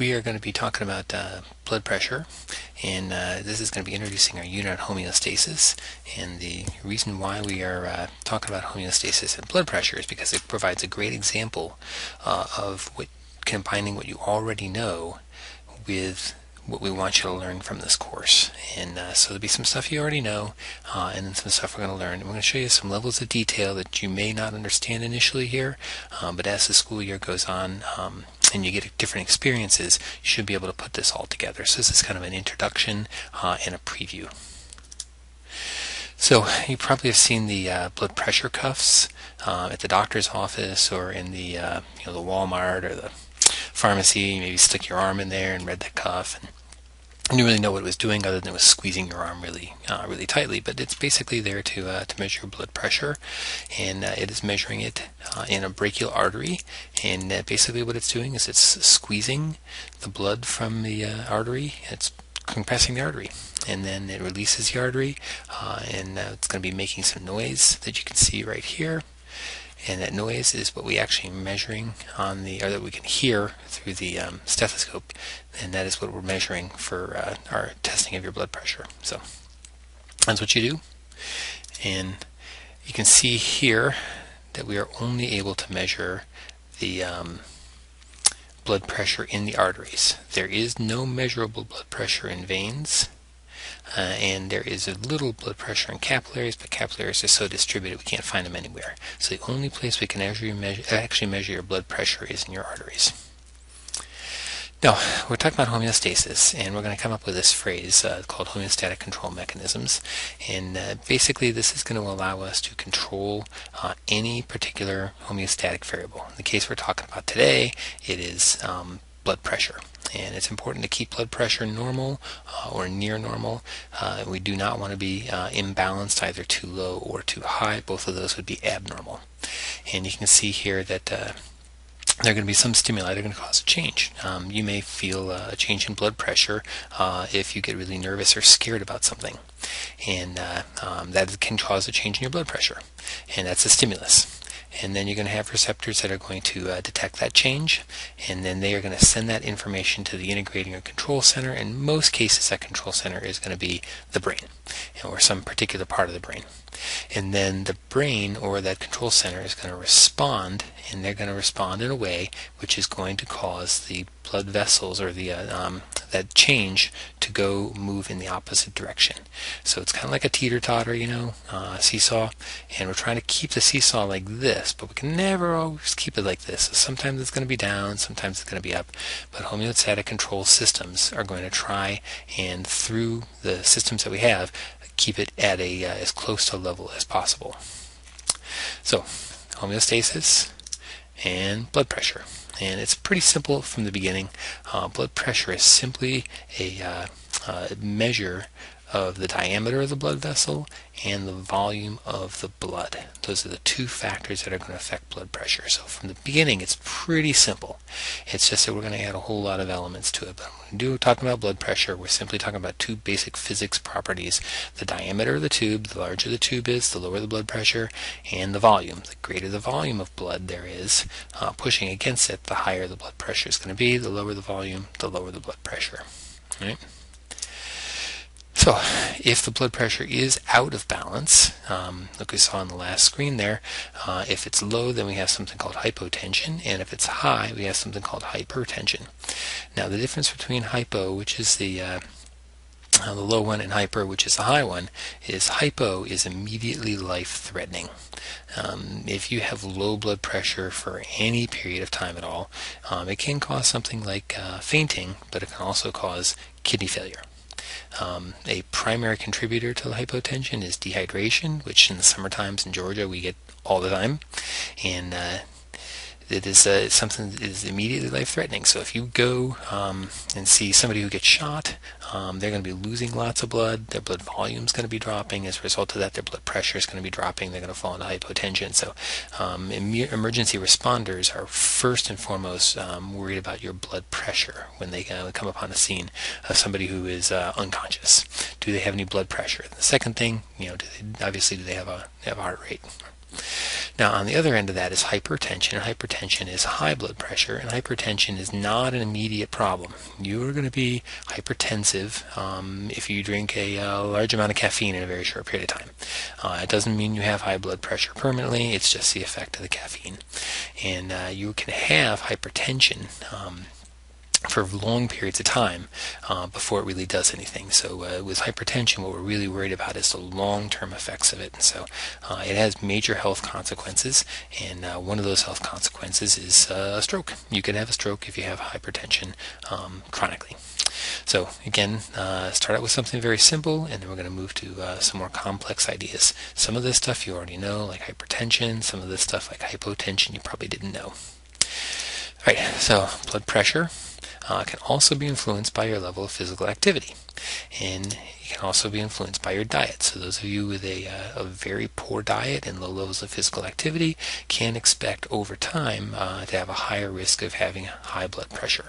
We are going to be talking about uh, blood pressure, and uh, this is going to be introducing our unit on homeostasis. And the reason why we are uh, talking about homeostasis and blood pressure is because it provides a great example uh, of what combining what you already know with what we want you to learn from this course. And uh, so there'll be some stuff you already know, uh, and then some stuff we're going to learn. And we're going to show you some levels of detail that you may not understand initially here, um, but as the school year goes on, um, and you get different experiences, you should be able to put this all together. So this is kind of an introduction uh, and a preview. So you probably have seen the uh, blood pressure cuffs uh, at the doctor's office or in the uh, you know the Walmart or the pharmacy. You maybe stick your arm in there and read the cuff. And I didn't really know what it was doing other than it was squeezing your arm really, uh, really tightly. But it's basically there to uh, to measure your blood pressure, and uh, it is measuring it uh, in a brachial artery. And uh, basically, what it's doing is it's squeezing the blood from the uh, artery. It's compressing the artery, and then it releases the artery, and it's going to be making some noise that you can see right here and that noise is what we actually measuring on the, or that we can hear through the um, stethoscope, and that is what we're measuring for uh, our testing of your blood pressure. So that's what you do, and you can see here that we are only able to measure the um, blood pressure in the arteries. There is no measurable blood pressure in veins uh, and there is a little blood pressure in capillaries, but capillaries are so distributed we can't find them anywhere. So the only place we can actually measure, actually measure your blood pressure is in your arteries. Now, we're talking about homeostasis, and we're going to come up with this phrase uh, called homeostatic control mechanisms. And uh, basically, this is going to allow us to control uh, any particular homeostatic variable. In the case we're talking about today, it is um, blood pressure and it's important to keep blood pressure normal uh, or near normal. Uh, we do not want to be uh, imbalanced, either too low or too high. Both of those would be abnormal. And you can see here that uh, there are going to be some stimuli that are going to cause a change. Um, you may feel a change in blood pressure uh, if you get really nervous or scared about something. And uh, um, that can cause a change in your blood pressure. And that's a stimulus and then you're going to have receptors that are going to uh, detect that change and then they are going to send that information to the integrating or control center. In most cases that control center is going to be the brain or some particular part of the brain. And then the brain or that control center is going to respond and they're going to respond in a way which is going to cause the blood vessels or the uh, um, that change to go move in the opposite direction. So it's kind of like a teeter-totter, you know, uh, seesaw, and we're trying to keep the seesaw like this, but we can never always keep it like this. So sometimes it's going to be down, sometimes it's going to be up, but homeostatic control systems are going to try and through the systems that we have, keep it at a uh, as close to level as possible. So homeostasis and blood pressure and it's pretty simple from the beginning. Uh, blood pressure is simply a uh, uh, measure of the diameter of the blood vessel and the volume of the blood. Those are the two factors that are going to affect blood pressure. So from the beginning, it's pretty simple. It's just that we're going to add a whole lot of elements to it. But when we do talking about blood pressure, we're simply talking about two basic physics properties. The diameter of the tube, the larger the tube is, the lower the blood pressure, and the volume. The greater the volume of blood there is uh, pushing against it, the higher the blood pressure is going to be. The lower the volume, the lower the blood pressure. Right? So if the blood pressure is out of balance, um, like we saw on the last screen there, uh, if it's low, then we have something called hypotension, and if it's high, we have something called hypertension. Now the difference between hypo, which is the uh, uh, the low one and hyper, which is the high one, is hypo is immediately life-threatening. Um, if you have low blood pressure for any period of time at all, um, it can cause something like uh, fainting, but it can also cause kidney failure. Um, a primary contributor to hypotension is dehydration, which in the summer times in Georgia we get all the time, and uh, it is uh, something that is immediately life-threatening. So if you go um, and see somebody who gets shot, um, they're going to be losing lots of blood. Their blood volume is going to be dropping. As a result of that, their blood pressure is going to be dropping. They're going to fall into hypotension. So um, emergency responders are first and foremost um, worried about your blood pressure when they uh, come upon a scene of somebody who is uh, unconscious. Do they have any blood pressure? The second thing, you know, do they, obviously, do they have a, they have a heart rate? Now, on the other end of that is hypertension, and hypertension is high blood pressure, and hypertension is not an immediate problem. You are going to be hypertensive um, if you drink a, uh, large amount of caffeine in a very short period of time. Uh, it doesn't mean you have high blood pressure permanently, it's just the effect of the caffeine. And uh, you can have hypertension. Um, for long periods of time uh, before it really does anything. So uh, with hypertension, what we're really worried about is the long-term effects of it. So uh, it has major health consequences, and uh, one of those health consequences is uh, a stroke. You can have a stroke if you have hypertension um, chronically. So again, uh, start out with something very simple, and then we're going to move to some more complex ideas. Some of this stuff you already know, like hypertension. Some of this stuff, like hypotension, you probably didn't know. All right, so blood pressure uh, can also be influenced by your level of physical activity. And it can also be influenced by your diet. So those of you with a, uh, a very poor diet and low levels of physical activity can expect over time uh, to have a higher risk of having high blood pressure.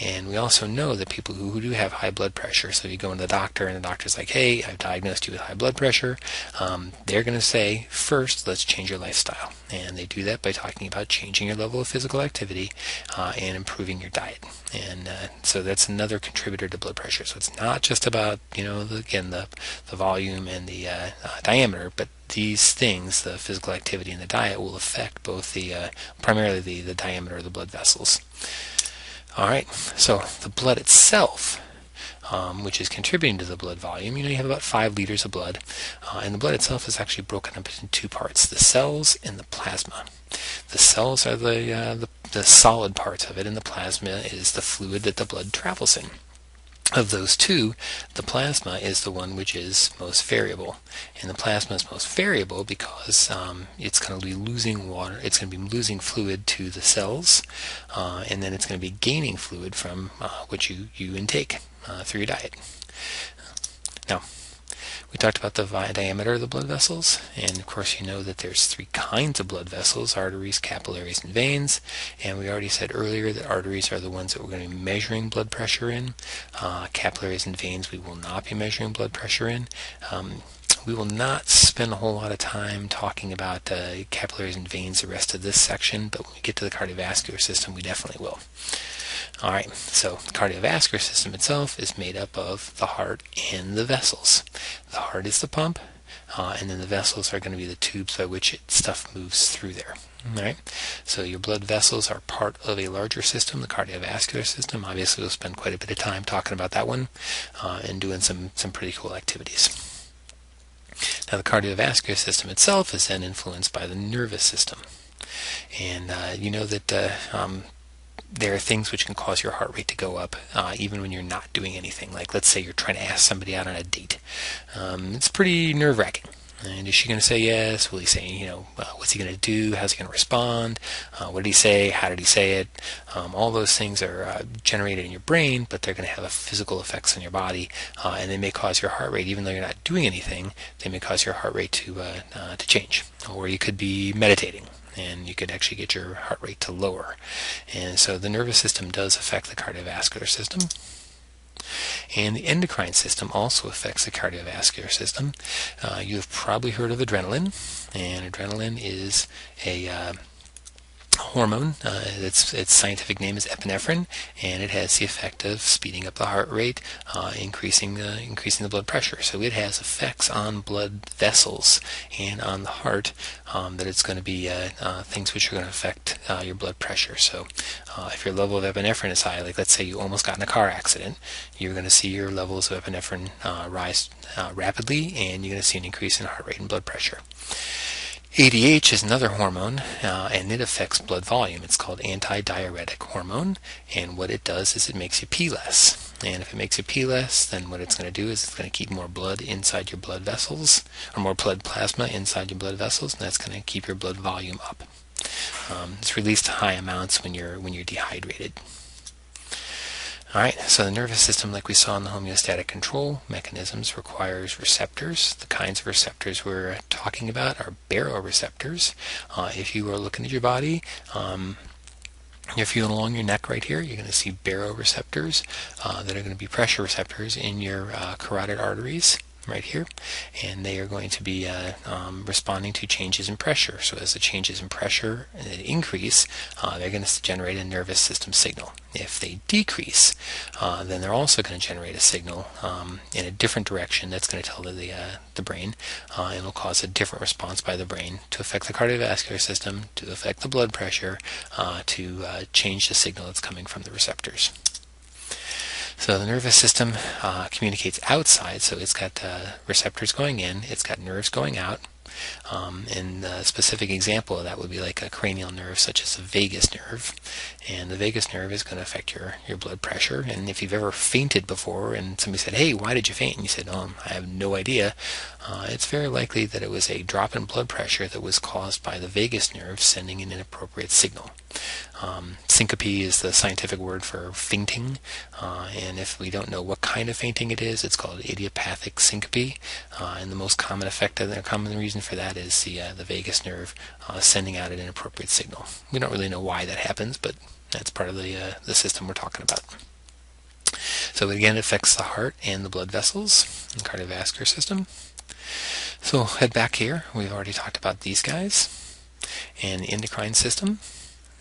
And we also know that people who, who do have high blood pressure, so you go to the doctor and the doctor's like, hey, I've diagnosed you with high blood pressure, um, they're going to say, first, let's change your lifestyle. And they do that by talking about changing your level of physical activity uh, and improving your diet. And uh, so that's another contributor to blood pressure. So it's not just about, you know, the, again, the, the volume and the uh, uh diameter, but these things, the physical activity and the diet, will affect both the, uh, primarily the, the diameter of the blood vessels. All right, so the blood itself, um, which is contributing to the blood volume, you know, you have about five liters of blood, uh, and the blood itself is actually broken up into two parts: the cells and the plasma. The cells are the, uh, the the solid parts of it, and the plasma is the fluid that the blood travels in of those two, the plasma is the one which is most variable. And the plasma is most variable because um, it's going to be losing water, it's going to be losing fluid to the cells, uh, and then it's going to be gaining fluid from uh, what you, you intake uh, through your diet. Now, we talked about the diameter of the blood vessels, and of course you know that there's three kinds of blood vessels, arteries, capillaries, and veins. And we already said earlier that arteries are the ones that we're going to be measuring blood pressure in. Uh, capillaries and veins we will not be measuring blood pressure in. Um, we will not spend a whole lot of time talking about uh, capillaries and veins the rest of this section, but when we get to the cardiovascular system, we definitely will. All right, so the cardiovascular system itself is made up of the heart and the vessels. The heart is the pump, uh, and then the vessels are going to be the tubes by which it, stuff moves through there. All right, so your blood vessels are part of a larger system, the cardiovascular system. Obviously, we'll spend quite a bit of time talking about that one uh, and doing some some pretty cool activities. Now, the cardiovascular system itself is then influenced by the nervous system. And uh, you know that uh, um, there are things which can cause your heart rate to go up uh, even when you're not doing anything. Like, let's say you're trying to ask somebody out on a date. Um, it's pretty nerve wracking. And is she going to say yes? Will he say, you know, uh, what's he going to do? How's he going to respond? Uh, what did he say? How did he say it? Um, all those things are uh, generated in your brain, but they're going to have a physical effects on your body, uh, and they may cause your heart rate, even though you're not doing anything, they may cause your heart rate to uh, uh, to change. Or you could be meditating, and you could actually get your heart rate to lower. And so the nervous system does affect the cardiovascular system. And the endocrine system also affects the cardiovascular system. Uh, you have probably heard of adrenaline, and adrenaline is a uh, hormone. Uh, its its scientific name is epinephrine, and it has the effect of speeding up the heart rate, uh, increasing the increasing the blood pressure. So it has effects on blood vessels and on the heart. Um, that it's going to be uh, uh, things which are going to affect uh, your blood pressure. So uh, if your level of epinephrine is high, like let's say you almost got in a car accident, you're going to see your levels of epinephrine rise rapidly, and you're going to see an increase in heart rate and blood pressure. ADH is another hormone, uh, and it affects blood volume. It's called antidiuretic hormone, and what it does is it makes you pee less. And if it makes you pee less, then what it's going to do is it's going to keep more blood inside your blood vessels, or more blood plasma inside your blood vessels, and that's going to keep your blood volume up. Um, it's released high amounts when you're when you're dehydrated. Alright, so the nervous system, like we saw in the homeostatic control mechanisms, requires receptors. The kinds of receptors we're talking about are baroreceptors. Uh, if you are looking at your body, um, you're feeling along your neck right here, you're going to see baroreceptors uh, that are going to be pressure receptors in your uh, carotid arteries. Right here, and they are going to be uh, um, responding to changes in pressure. So as the changes in pressure increase, uh, they're going to generate a nervous system signal. If they decrease, uh, then they're also going to generate a signal um, in a different direction that's going to tell the uh, the brain, uh, and will cause a different response by the brain to affect the cardiovascular system, to affect the blood pressure, uh, to change the signal that's coming from the receptors. So the nervous system uh, communicates outside, so it's got uh, receptors going in, it's got nerves going out. Um, and a specific example of that would be like a cranial nerve, such as the vagus nerve. And the vagus nerve is going to affect your, your blood pressure. And if you've ever fainted before and somebody said, Hey, why did you faint? And you said, Oh, I have no idea. Uh, it's very likely that it was a drop in blood pressure that was caused by the vagus nerve sending an inappropriate signal. Um, syncope is the scientific word for fainting, uh, and if we don't know what kind of fainting it is, it's called idiopathic syncope. Uh, and the most common effect, and the common reason for that is the uh, the vagus nerve uh, sending out an inappropriate signal. We don't really know why that happens, but that's part of the uh, the system we're talking about. So again, it affects the heart and the blood vessels and cardiovascular system. So head back here. We've already talked about these guys and the endocrine system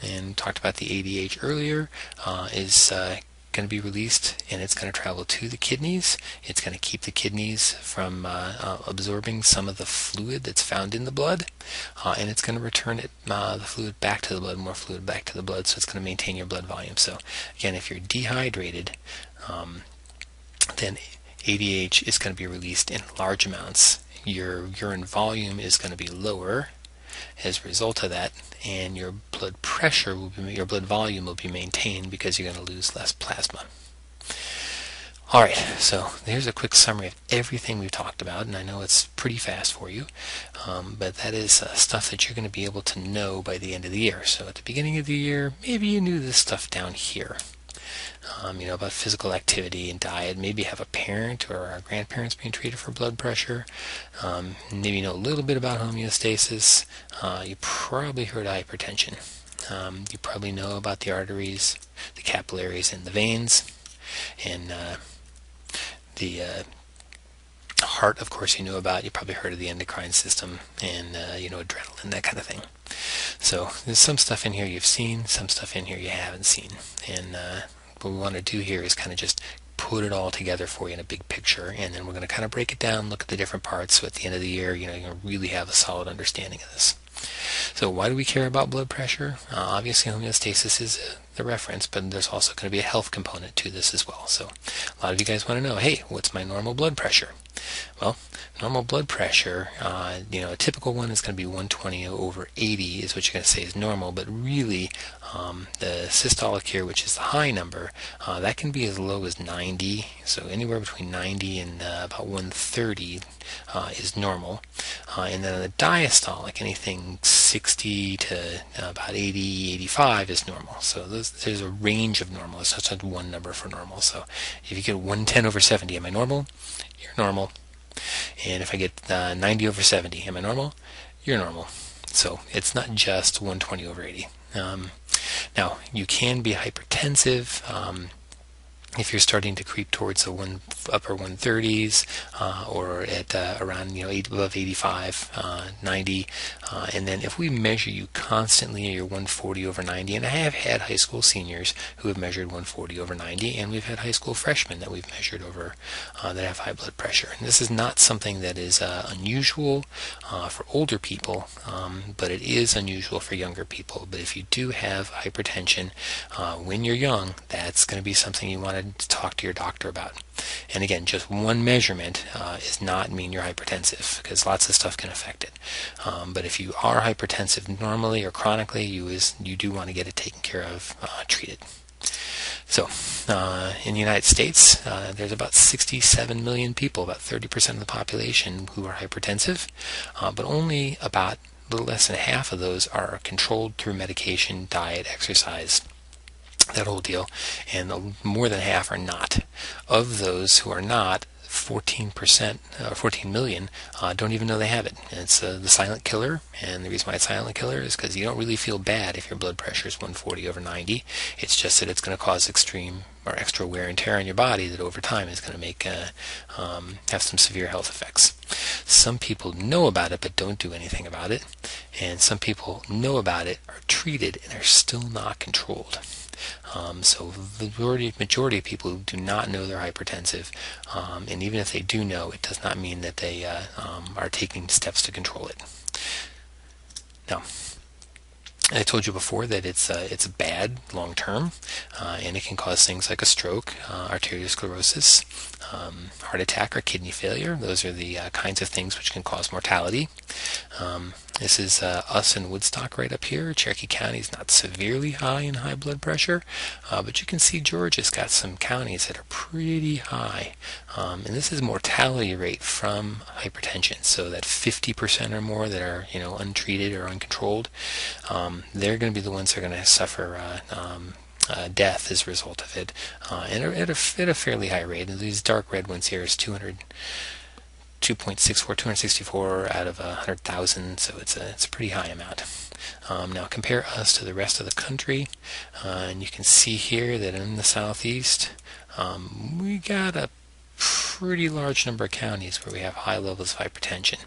and talked about the ADH earlier, uh, is uh, going to be released and it's going to travel to the kidneys. It's going to keep the kidneys from uh, uh, absorbing some of the fluid that's found in the blood, uh, and it's going to return it uh, the fluid back to the blood, more fluid back to the blood. So it's going to maintain your blood volume. So again, if you're dehydrated, um, then ADH is going to be released in large amounts. Your urine volume is going to be lower as a result of that, and your blood pressure will be, your blood volume will be maintained because you're going to lose less plasma. Alright, so here's a quick summary of everything we've talked about, and I know it's pretty fast for you, um, but that is uh, stuff that you're going to be able to know by the end of the year. So at the beginning of the year, maybe you knew this stuff down here um, you know, about physical activity and diet. Maybe have a parent or our grandparents being treated for blood pressure. Um, maybe know a little bit about homeostasis. Uh, you probably heard hypertension. Um, you probably know about the arteries, the capillaries, and the veins. And uh, the uh, heart, of course, you knew about. You probably heard of the endocrine system and, uh, you know, adrenaline, that kind of thing. So there's some stuff in here you've seen, some stuff in here you haven't seen. And uh, what we want to do here is kind of just put it all together for you in a big picture and then we're going to kind of break it down look at the different parts so at the end of the year you know you're going to really have a solid understanding of this. So why do we care about blood pressure? Uh, obviously homeostasis is the reference but there's also going to be a health component to this as well. So a lot of you guys want to know hey what's my normal blood pressure well, normal blood pressure, uh, you know, a typical one is going to be 120 over 80 is what you're going to say is normal, but really um, the systolic here, which is the high number, uh, that can be as low as 90. So anywhere between 90 and uh, about 130 uh, is normal. Uh, and then the diastolic, anything 60 to uh, about 80, 85 is normal. So there's, there's a range of normal. It's not one number for normal. So if you get 110 over 70, am I normal? You're normal. And if I get uh, 90 over 70, am I normal? You're normal. So it's not just 120 over 80. Um, now, you can be hypertensive. Um, if you're starting to creep towards the one upper 130s uh, or at uh, around you know eight, above 85 uh, 90 uh, and then if we measure you constantly you're 140 over 90 and I have had high school seniors who have measured 140 over 90 and we've had high school freshmen that we've measured over uh, that have high blood pressure. And this is not something that is uh, unusual for older people um, but it is unusual for younger people. But if you do have hypertension when you're young that's going to be something you want to to talk to your doctor about. And again, just one measurement uh, does not mean you're hypertensive because lots of stuff can affect it. Um, but if you are hypertensive normally or chronically, you is you do want to get it taken care of, uh, treated. So, uh, in the United States, uh, there's about 67 million people, about 30% of the population, who are hypertensive, uh, but only about a little less than half of those are controlled through medication, diet, exercise, that whole deal, and more than half are not. Of those who are not, 14%, uh, 14 million uh, don't even know they have it. It's uh, the silent killer, and the reason why it's silent killer is because you don't really feel bad if your blood pressure is 140 over 90. It's just that it's going to cause extreme or extra wear and tear on your body that over time is going to make uh, um, have some severe health effects. Some people know about it but don't do anything about it, and some people know about it, are treated, and are still not controlled. Um, so the majority, majority of people do not know they're hypertensive, um, and even if they do know, it does not mean that they uh, um, are taking steps to control it. Now, I told you before that it's uh, it's bad long term, uh, and it can cause things like a stroke, uh, arteriosclerosis, um, heart attack, or kidney failure. Those are the uh, kinds of things which can cause mortality. Um, this is uh, us in Woodstock right up here. Cherokee County is not severely high in high blood pressure, uh, but you can see Georgia's got some counties that are pretty high. Um, and this is mortality rate from hypertension. So that 50% or more that are you know untreated or uncontrolled, um, they're going to be the ones that are going to suffer uh, um, uh, death as a result of it, uh, and at a, at a fairly high rate. And these dark red ones here is 200. 2.64, 264 out of 100,000, so it's a, it's a pretty high amount. Um, now compare us to the rest of the country, uh, and you can see here that in the southeast, um, we got a pretty large number of counties where we have high levels of hypertension.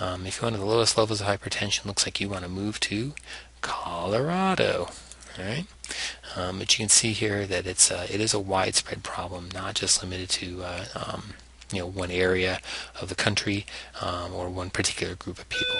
Um, if you want the lowest levels of hypertension, looks like you want to move to Colorado. Right, um, but you can see here that it's uh, it is a widespread problem, not just limited to uh, um, you know one area of the country um, or one particular group of people.